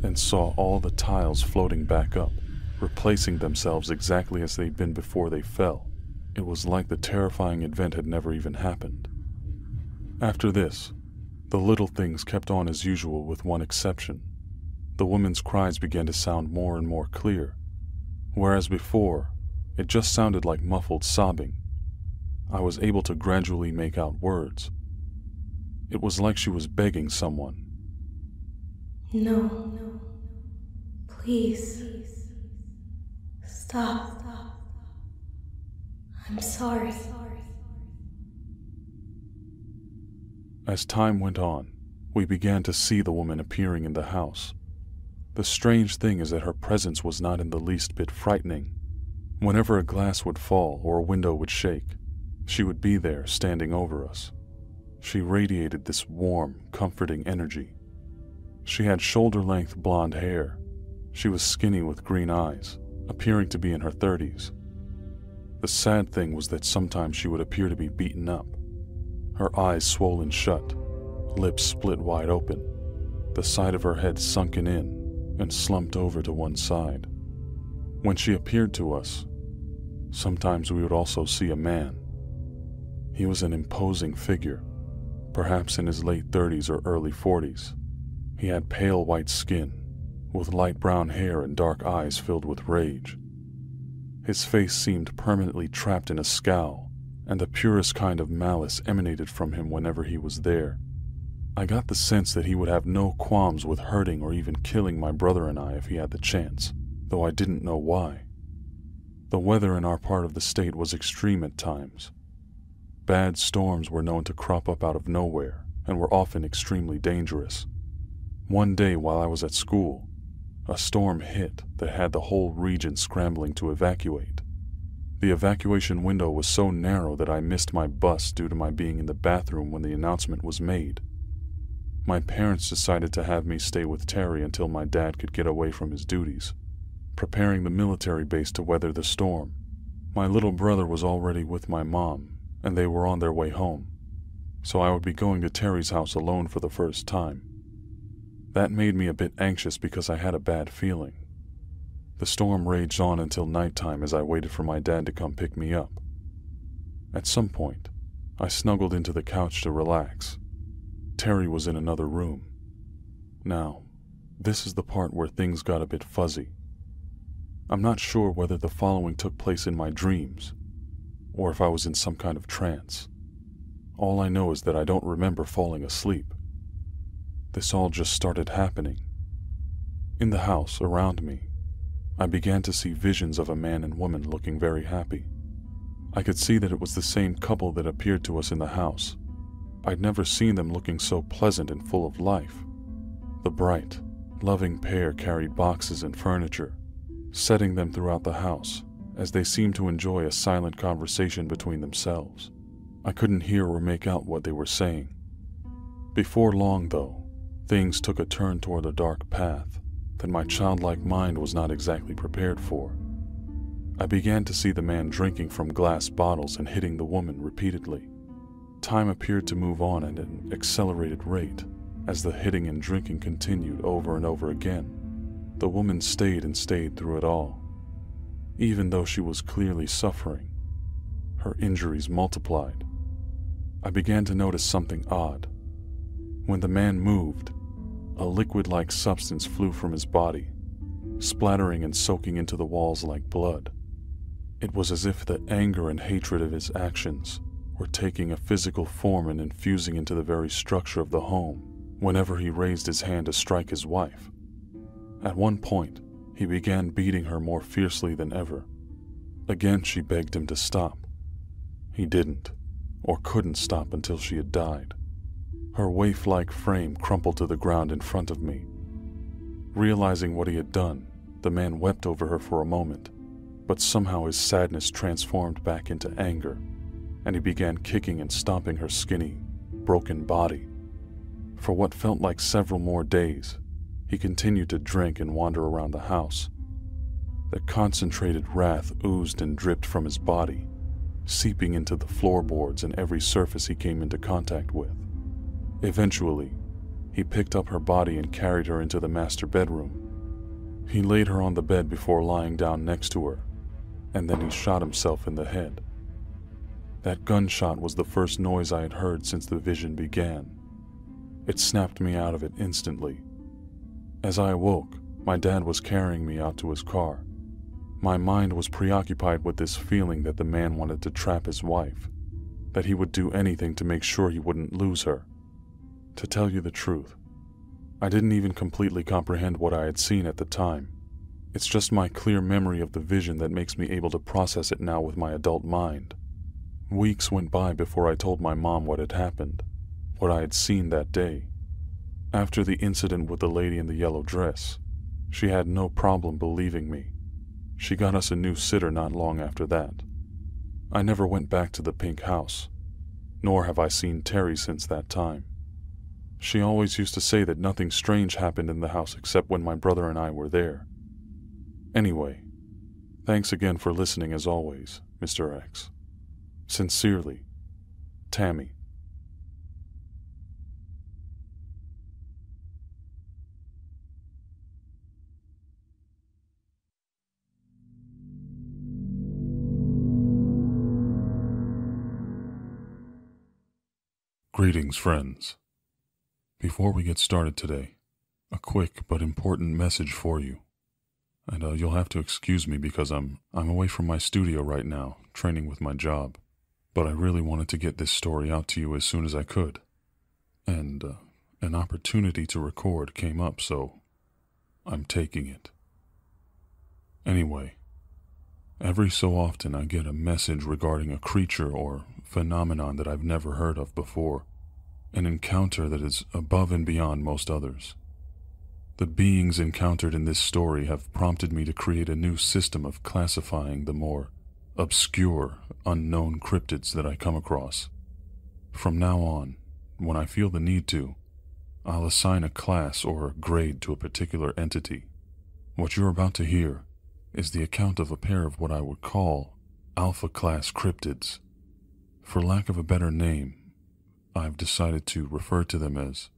and saw all the tiles floating back up, replacing themselves exactly as they'd been before they fell. It was like the terrifying event had never even happened. After this, the little things kept on as usual, with one exception. The woman's cries began to sound more and more clear, whereas before, it just sounded like muffled sobbing. I was able to gradually make out words. It was like she was begging someone. No, no. Please. Stop. I'm sorry. As time went on, we began to see the woman appearing in the house. The strange thing is that her presence was not in the least bit frightening. Whenever a glass would fall or a window would shake, she would be there standing over us. She radiated this warm, comforting energy. She had shoulder length blonde hair. She was skinny with green eyes, appearing to be in her 30s. The sad thing was that sometimes she would appear to be beaten up, her eyes swollen shut, lips split wide open, the side of her head sunken in and slumped over to one side. When she appeared to us, sometimes we would also see a man. He was an imposing figure, perhaps in his late 30s or early 40s. He had pale white skin, with light brown hair and dark eyes filled with rage. His face seemed permanently trapped in a scowl, and the purest kind of malice emanated from him whenever he was there. I got the sense that he would have no qualms with hurting or even killing my brother and I if he had the chance, though I didn't know why. The weather in our part of the state was extreme at times. Bad storms were known to crop up out of nowhere and were often extremely dangerous. One day while I was at school, a storm hit that had the whole region scrambling to evacuate. The evacuation window was so narrow that I missed my bus due to my being in the bathroom when the announcement was made. My parents decided to have me stay with Terry until my dad could get away from his duties, preparing the military base to weather the storm. My little brother was already with my mom, and they were on their way home, so I would be going to Terry's house alone for the first time. That made me a bit anxious because I had a bad feeling. The storm raged on until nighttime as I waited for my dad to come pick me up. At some point, I snuggled into the couch to relax. Terry was in another room. Now, this is the part where things got a bit fuzzy. I'm not sure whether the following took place in my dreams, or if I was in some kind of trance. All I know is that I don't remember falling asleep. This all just started happening. In the house around me, I began to see visions of a man and woman looking very happy. I could see that it was the same couple that appeared to us in the house. I'd never seen them looking so pleasant and full of life. The bright, loving pair carried boxes and furniture, setting them throughout the house as they seemed to enjoy a silent conversation between themselves. I couldn't hear or make out what they were saying. Before long, though, Things took a turn toward a dark path that my childlike mind was not exactly prepared for. I began to see the man drinking from glass bottles and hitting the woman repeatedly. Time appeared to move on at an accelerated rate as the hitting and drinking continued over and over again. The woman stayed and stayed through it all. Even though she was clearly suffering, her injuries multiplied. I began to notice something odd. When the man moved, a liquid like substance flew from his body, splattering and soaking into the walls like blood. It was as if the anger and hatred of his actions were taking a physical form and infusing into the very structure of the home whenever he raised his hand to strike his wife. At one point, he began beating her more fiercely than ever. Again, she begged him to stop. He didn't, or couldn't stop until she had died. Her waif like frame crumpled to the ground in front of me. Realizing what he had done, the man wept over her for a moment, but somehow his sadness transformed back into anger, and he began kicking and stomping her skinny, broken body. For what felt like several more days, he continued to drink and wander around the house. The concentrated wrath oozed and dripped from his body, seeping into the floorboards and every surface he came into contact with. Eventually, he picked up her body and carried her into the master bedroom. He laid her on the bed before lying down next to her, and then he shot himself in the head. That gunshot was the first noise I had heard since the vision began. It snapped me out of it instantly. As I awoke, my dad was carrying me out to his car. My mind was preoccupied with this feeling that the man wanted to trap his wife, that he would do anything to make sure he wouldn't lose her. To tell you the truth, I didn't even completely comprehend what I had seen at the time. It's just my clear memory of the vision that makes me able to process it now with my adult mind. Weeks went by before I told my mom what had happened, what I had seen that day. After the incident with the lady in the yellow dress, she had no problem believing me. She got us a new sitter not long after that. I never went back to the pink house, nor have I seen Terry since that time. She always used to say that nothing strange happened in the house except when my brother and I were there. Anyway, thanks again for listening as always, Mr. X. Sincerely, Tammy. Greetings, friends. Before we get started today, a quick but important message for you. And uh, you'll have to excuse me because I'm I'm away from my studio right now, training with my job. But I really wanted to get this story out to you as soon as I could. And uh, an opportunity to record came up, so I'm taking it. Anyway, every so often I get a message regarding a creature or phenomenon that I've never heard of before an encounter that is above and beyond most others. The beings encountered in this story have prompted me to create a new system of classifying the more obscure, unknown cryptids that I come across. From now on, when I feel the need to, I'll assign a class or grade to a particular entity. What you're about to hear is the account of a pair of what I would call alpha class cryptids. For lack of a better name, I've decided to refer to them as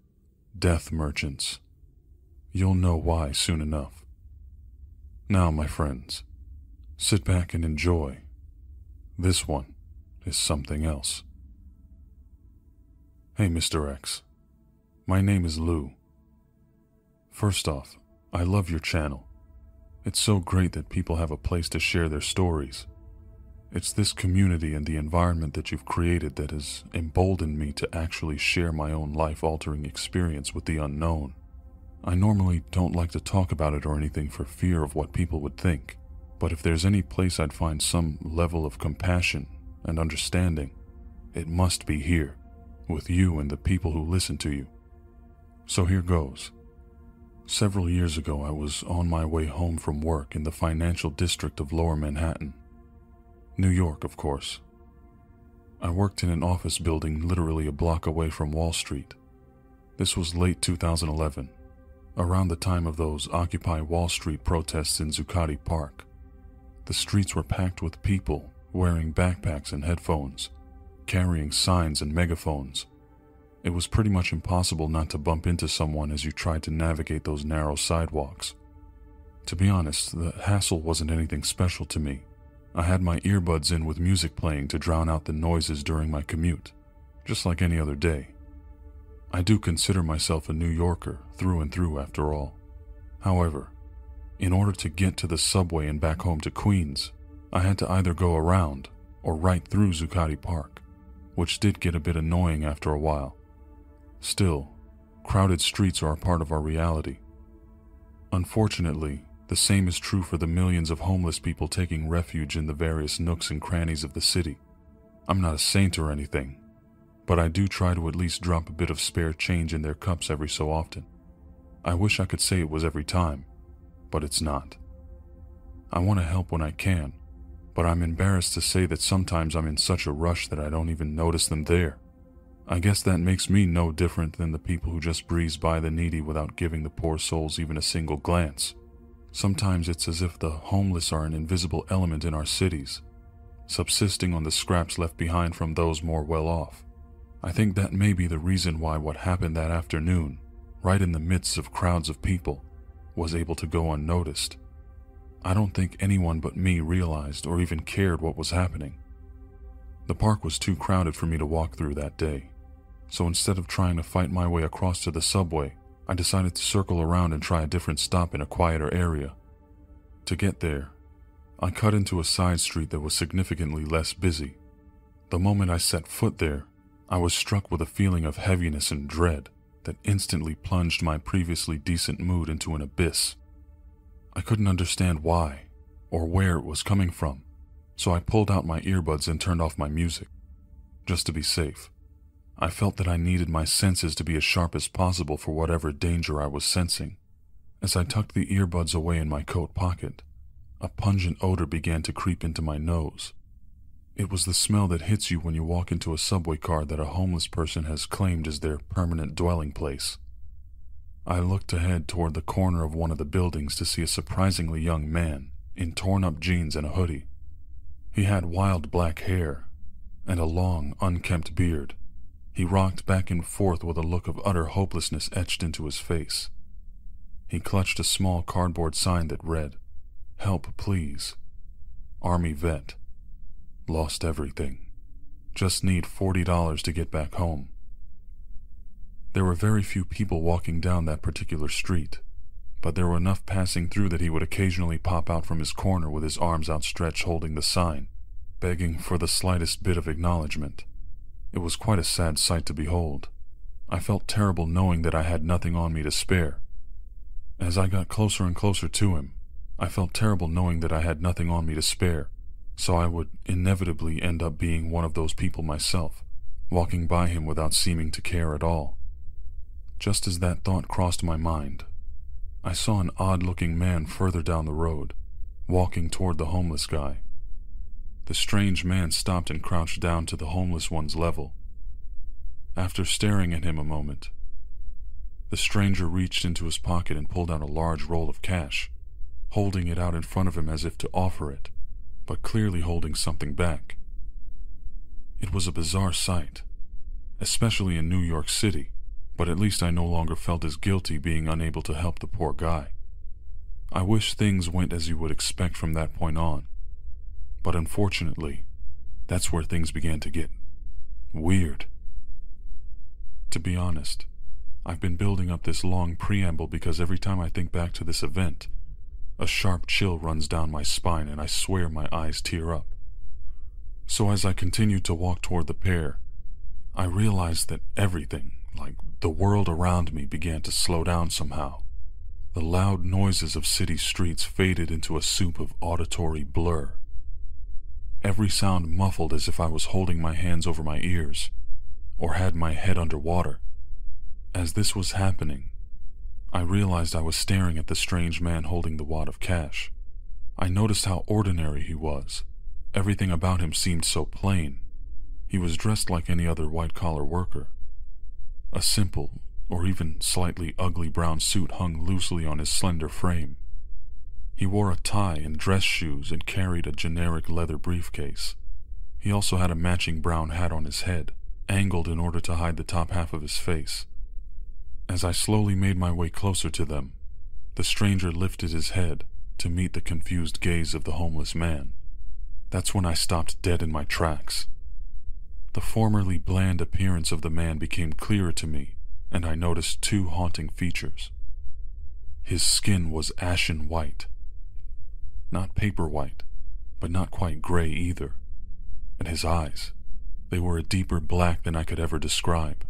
death merchants. You'll know why soon enough. Now, my friends, sit back and enjoy. This one is something else. Hey, Mr. X. My name is Lou. First off, I love your channel. It's so great that people have a place to share their stories. It's this community and the environment that you've created that has emboldened me to actually share my own life altering experience with the unknown. I normally don't like to talk about it or anything for fear of what people would think, but if there's any place I'd find some level of compassion and understanding, it must be here, with you and the people who listen to you. So here goes. Several years ago, I was on my way home from work in the financial district of Lower Manhattan. New York, of course. I worked in an office building literally a block away from Wall Street. This was late 2011, around the time of those Occupy Wall Street protests in Zuccotti Park. The streets were packed with people wearing backpacks and headphones, carrying signs and megaphones. It was pretty much impossible not to bump into someone as you tried to navigate those narrow sidewalks. To be honest, the hassle wasn't anything special to me. I had my earbuds in with music playing to drown out the noises during my commute, just like any other day. I do consider myself a New Yorker through and through after all. However, in order to get to the subway and back home to Queens, I had to either go around or right through Zuccotti Park, which did get a bit annoying after a while. Still, crowded streets are a part of our reality. Unfortunately, the same is true for the millions of homeless people taking refuge in the various nooks and crannies of the city. I'm not a saint or anything, but I do try to at least drop a bit of spare change in their cups every so often. I wish I could say it was every time, but it's not. I want to help when I can, but I'm embarrassed to say that sometimes I'm in such a rush that I don't even notice them there. I guess that makes me no different than the people who just breeze by the needy without giving the poor souls even a single glance. Sometimes it's as if the homeless are an invisible element in our cities, subsisting on the scraps left behind from those more well off. I think that may be the reason why what happened that afternoon, right in the midst of crowds of people, was able to go unnoticed. I don't think anyone but me realized or even cared what was happening. The park was too crowded for me to walk through that day, so instead of trying to fight my way across to the subway, I decided to circle around and try a different stop in a quieter area. To get there, I cut into a side street that was significantly less busy. The moment I set foot there, I was struck with a feeling of heaviness and dread that instantly plunged my previously decent mood into an abyss. I couldn't understand why or where it was coming from, so I pulled out my earbuds and turned off my music, just to be safe. I felt that I needed my senses to be as sharp as possible for whatever danger I was sensing. As I tucked the earbuds away in my coat pocket, a pungent odor began to creep into my nose. It was the smell that hits you when you walk into a subway car that a homeless person has claimed as their permanent dwelling place. I looked ahead toward the corner of one of the buildings to see a surprisingly young man in torn up jeans and a hoodie. He had wild black hair and a long, unkempt beard. He rocked back and forth with a look of utter hopelessness etched into his face. He clutched a small cardboard sign that read, Help, please. Army vet. Lost everything. Just need $40 to get back home. There were very few people walking down that particular street, but there were enough passing through that he would occasionally pop out from his corner with his arms outstretched holding the sign, begging for the slightest bit of acknowledgement. It was quite a sad sight to behold. I felt terrible knowing that I had nothing on me to spare. As I got closer and closer to him, I felt terrible knowing that I had nothing on me to spare, so I would inevitably end up being one of those people myself, walking by him without seeming to care at all. Just as that thought crossed my mind, I saw an odd looking man further down the road, walking toward the homeless guy. The strange man stopped and crouched down to the homeless one's level. After staring at him a moment, the stranger reached into his pocket and pulled out a large roll of cash, holding it out in front of him as if to offer it, but clearly holding something back. It was a bizarre sight, especially in New York City but at least I no longer felt as guilty being unable to help the poor guy. I wish things went as you would expect from that point on, but unfortunately, that's where things began to get weird. To be honest, I've been building up this long preamble because every time I think back to this event, a sharp chill runs down my spine and I swear my eyes tear up. So as I continued to walk toward the pair, I realized that everything, like the world around me began to slow down somehow. The loud noises of city streets faded into a soup of auditory blur. Every sound muffled as if I was holding my hands over my ears, or had my head under water. As this was happening, I realized I was staring at the strange man holding the wad of cash. I noticed how ordinary he was. Everything about him seemed so plain. He was dressed like any other white collar worker. A simple, or even slightly ugly brown suit hung loosely on his slender frame. He wore a tie and dress shoes and carried a generic leather briefcase. He also had a matching brown hat on his head, angled in order to hide the top half of his face. As I slowly made my way closer to them, the stranger lifted his head to meet the confused gaze of the homeless man. That's when I stopped dead in my tracks. The formerly bland appearance of the man became clearer to me, and I noticed two haunting features. His skin was ashen white. Not paper white, but not quite gray either. And his eyes, they were a deeper black than I could ever describe.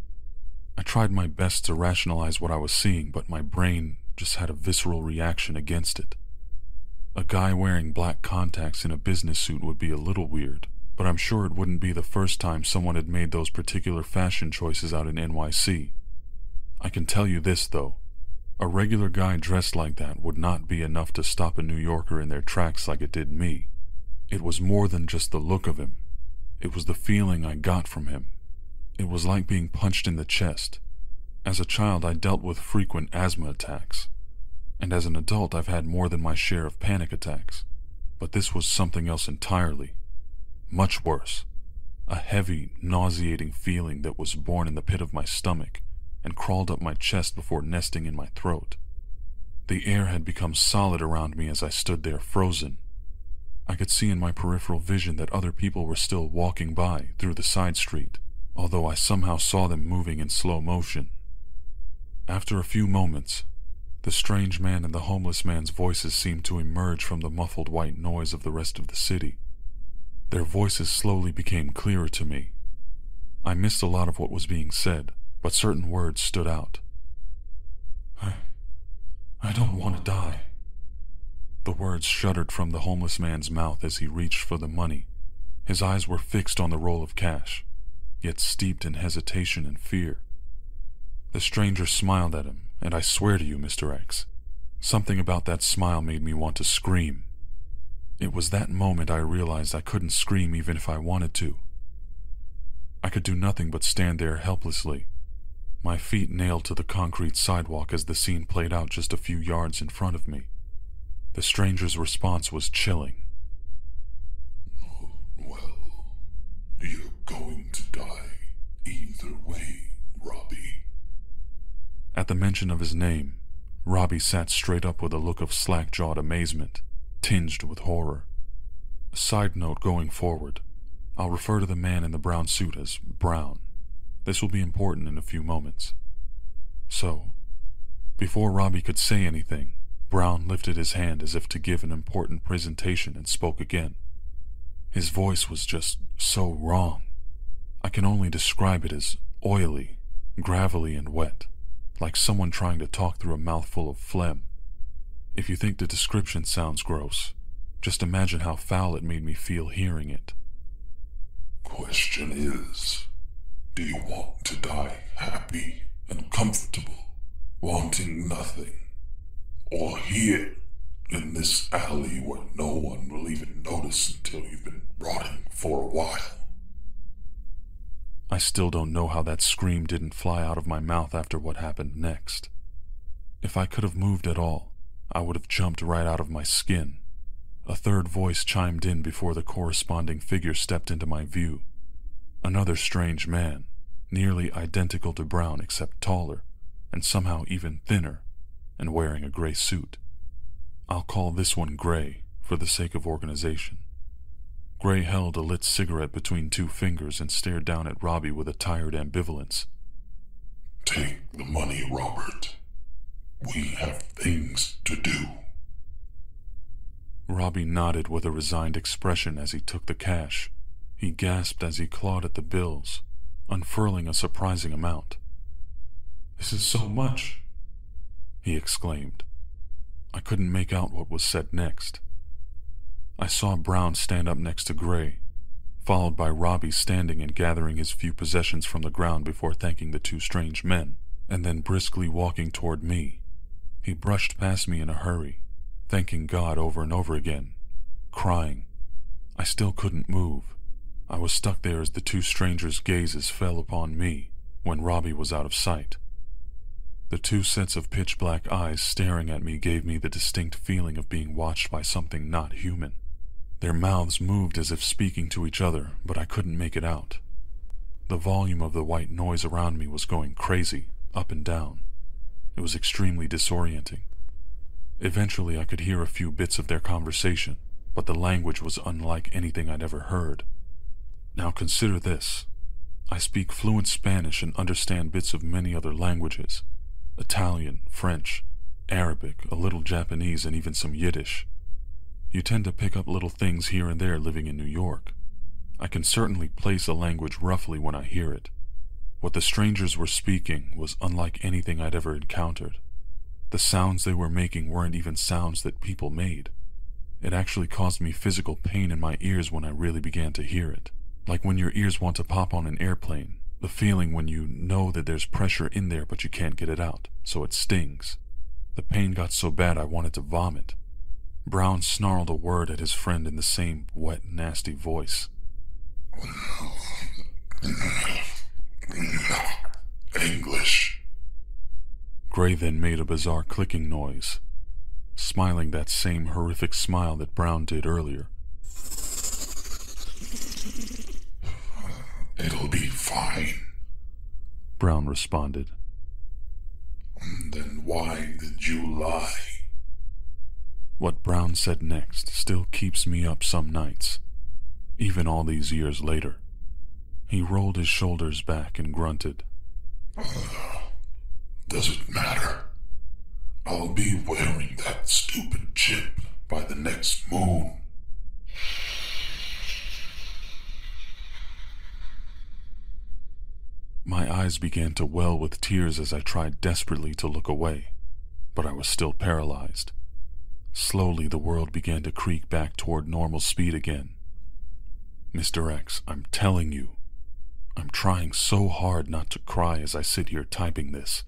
I tried my best to rationalize what I was seeing, but my brain just had a visceral reaction against it. A guy wearing black contacts in a business suit would be a little weird, but I'm sure it wouldn't be the first time someone had made those particular fashion choices out in NYC. I can tell you this, though. A regular guy dressed like that would not be enough to stop a New Yorker in their tracks like it did me. It was more than just the look of him. It was the feeling I got from him. It was like being punched in the chest. As a child, I dealt with frequent asthma attacks. And as an adult, I've had more than my share of panic attacks. But this was something else entirely. Much worse. A heavy, nauseating feeling that was born in the pit of my stomach and crawled up my chest before nesting in my throat. The air had become solid around me as I stood there frozen. I could see in my peripheral vision that other people were still walking by through the side street, although I somehow saw them moving in slow motion. After a few moments, the strange man and the homeless man's voices seemed to emerge from the muffled white noise of the rest of the city. Their voices slowly became clearer to me. I missed a lot of what was being said, but certain words stood out. I. I don't want to die. The words shuddered from the homeless man's mouth as he reached for the money. His eyes were fixed on the roll of cash, yet steeped in hesitation and fear. The stranger smiled at him, and I swear to you, Mr. X, something about that smile made me want to scream. It was that moment I realized I couldn't scream even if I wanted to. I could do nothing but stand there helplessly, my feet nailed to the concrete sidewalk as the scene played out just a few yards in front of me. The stranger's response was chilling. Well, you're going to die either way, Robbie. At the mention of his name, Robbie sat straight up with a look of slack jawed amazement, tinged with horror. Side note going forward, I'll refer to the man in the brown suit as Brown. This will be important in a few moments. So, before Robbie could say anything, Brown lifted his hand as if to give an important presentation and spoke again. His voice was just so wrong. I can only describe it as oily, gravelly, and wet, like someone trying to talk through a mouthful of phlegm. If you think the description sounds gross, just imagine how foul it made me feel hearing it. Question is, do you want to die happy and comfortable, wanting nothing? Or here, in this alley where no one will even notice until you've been rotting for a while? I still don't know how that scream didn't fly out of my mouth after what happened next. If I could have moved at all, I would have jumped right out of my skin. A third voice chimed in before the corresponding figure stepped into my view. Another strange man, nearly identical to Brown except taller, and somehow even thinner, and wearing a gray suit. I'll call this one Gray for the sake of organization. Gray held a lit cigarette between two fingers and stared down at Robbie with a tired ambivalence. Take the money, Robert. We have things to do. Robbie nodded with a resigned expression as he took the cash. He gasped as he clawed at the bills, unfurling a surprising amount. This is so much, he exclaimed. I couldn't make out what was said next. I saw Brown stand up next to Gray, followed by Robbie standing and gathering his few possessions from the ground before thanking the two strange men, and then briskly walking toward me. He brushed past me in a hurry, thanking God over and over again, crying. I still couldn't move. I was stuck there as the two strangers' gazes fell upon me when Robbie was out of sight. The two sets of pitch black eyes staring at me gave me the distinct feeling of being watched by something not human. Their mouths moved as if speaking to each other, but I couldn't make it out. The volume of the white noise around me was going crazy, up and down. It was extremely disorienting. Eventually, I could hear a few bits of their conversation, but the language was unlike anything I'd ever heard. Now consider this. I speak fluent Spanish and understand bits of many other languages Italian, French, Arabic, a little Japanese, and even some Yiddish. You tend to pick up little things here and there living in New York. I can certainly place a language roughly when I hear it. What the strangers were speaking was unlike anything I'd ever encountered. The sounds they were making weren't even sounds that people made. It actually caused me physical pain in my ears when I really began to hear it like when your ears want to pop on an airplane, the feeling when you know that there's pressure in there but you can't get it out, so it stings. The pain got so bad I wanted to vomit. Brown snarled a word at his friend in the same wet, nasty voice. English. Gray then made a bizarre clicking noise, smiling that same horrific smile that Brown did earlier. It'll be fine. Brown responded. Then why did you lie? What Brown said next still keeps me up some nights, even all these years later. He rolled his shoulders back and grunted. Uh, does it matter? I'll be wearing that stupid chip by the next moon. My eyes began to well with tears as I tried desperately to look away, but I was still paralyzed. Slowly, the world began to creak back toward normal speed again. Mr. X, I'm telling you, I'm trying so hard not to cry as I sit here typing this.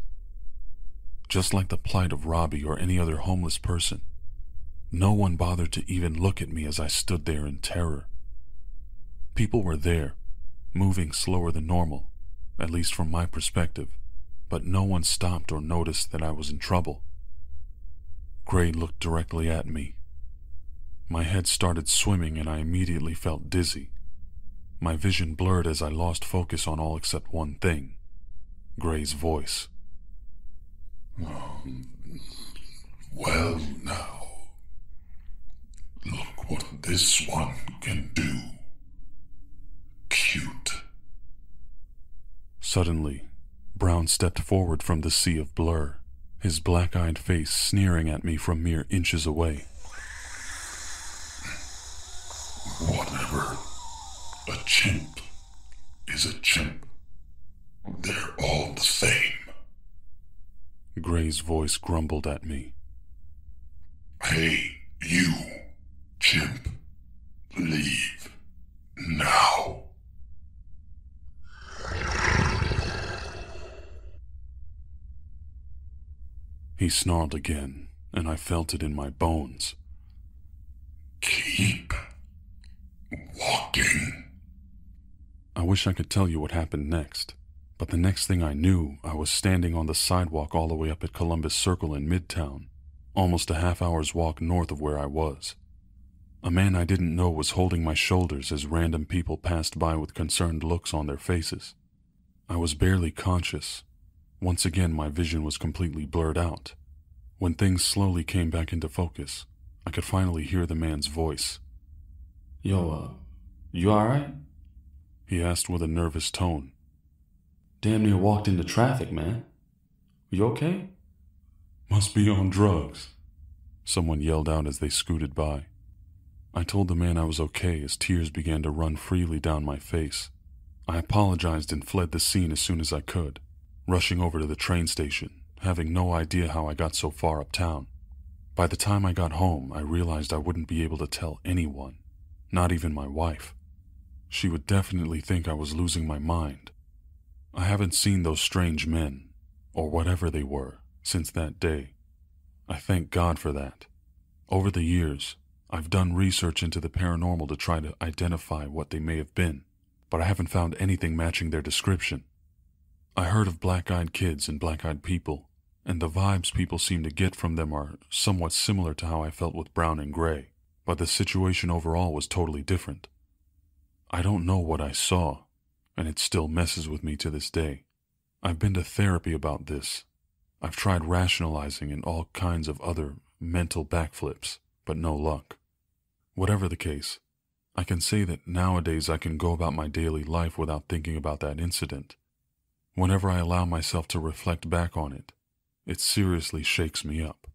Just like the plight of Robbie or any other homeless person, No one bothered to even look at me as I stood there in terror. People were there, moving slower than normal, at least from my perspective, but no one stopped or noticed that I was in trouble. Gray looked directly at me. My head started swimming and I immediately felt dizzy. My vision blurred as I lost focus on all except one thing Gray's voice. Um, well, now. Look what this one can do. Cute. Suddenly, Brown stepped forward from the sea of blur, his black eyed face sneering at me from mere inches away. Whatever. A chimp is a chimp. They're all the same. Gray's voice grumbled at me. Hey, you, chimp. Leave. Now. He snarled again, and I felt it in my bones. Keep walking. I wish I could tell you what happened next, but the next thing I knew, I was standing on the sidewalk all the way up at Columbus Circle in Midtown, almost a half hour's walk north of where I was. A man I didn't know was holding my shoulders as random people passed by with concerned looks on their faces. I was barely conscious. Once again, my vision was completely blurred out. When things slowly came back into focus, I could finally hear the man's voice. Yo, uh, you alright? He asked with a nervous tone. Damn near walked into traffic, man. You okay? Must be on drugs, someone yelled out as they scooted by. I told the man I was okay as tears began to run freely down my face. I apologized and fled the scene as soon as I could, rushing over to the train station, having no idea how I got so far uptown. By the time I got home, I realized I wouldn't be able to tell anyone, not even my wife. She would definitely think I was losing my mind. I haven't seen those strange men, or whatever they were, since that day. I thank God for that. Over the years, I've done research into the paranormal to try to identify what they may have been, but I haven't found anything matching their description. I heard of black eyed kids and black eyed people, and the vibes people seem to get from them are somewhat similar to how I felt with Brown and Gray, but the situation overall was totally different. I don't know what I saw, and it still messes with me to this day. I've been to therapy about this. I've tried rationalizing and all kinds of other mental backflips, but no luck. Whatever the case, I can say that nowadays I can go about my daily life without thinking about that incident. Whenever I allow myself to reflect back on it, it seriously shakes me up.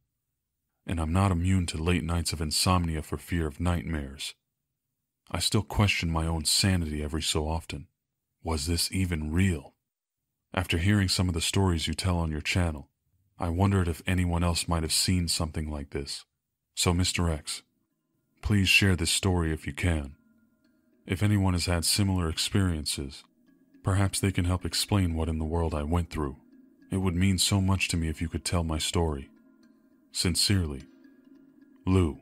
And I'm not immune to late nights of insomnia for fear of nightmares. I still question my own sanity every so often. Was this even real? After hearing some of the stories you tell on your channel, I wondered if anyone else might have seen something like this. So, Mr. X, please share this story if you can. If anyone has had similar experiences, perhaps they can help explain what in the world I went through. It would mean so much to me if you could tell my story. Sincerely, Lou.